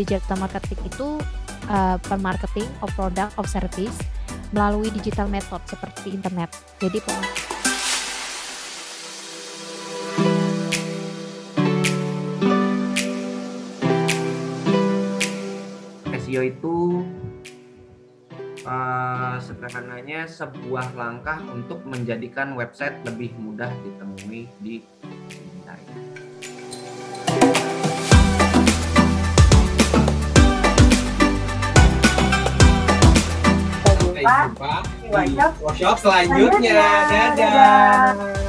digital marketing itu uh, marketing of product of service melalui digital method seperti internet. Jadi SEO itu uh, sederhananya sebuah langkah untuk menjadikan website lebih mudah ditemui di jumpa di workshop, workshop selanjutnya. Dadah. Dadah.